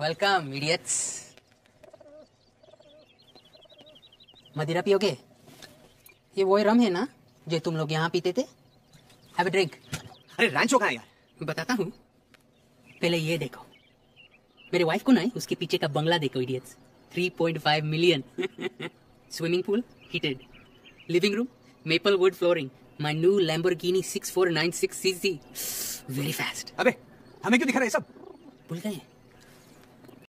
Welcome idiots मदिरा पियोगे? ये वो रम है ना जो तुम लोग यहाँ पीते थे? हैव ड्रिंक अरे रैंचो कहाँ यार? बताता हूँ। पहले ये देखो। मेरे वाइफ को ना उसके पीछे का बंगला देखो idiots 3.5 million swimming pool heated living room maple wood flooring my new Lamborghini 6496 CC very fast अबे हमें क्यों दिखा रहे है सब? भूल गए हैं।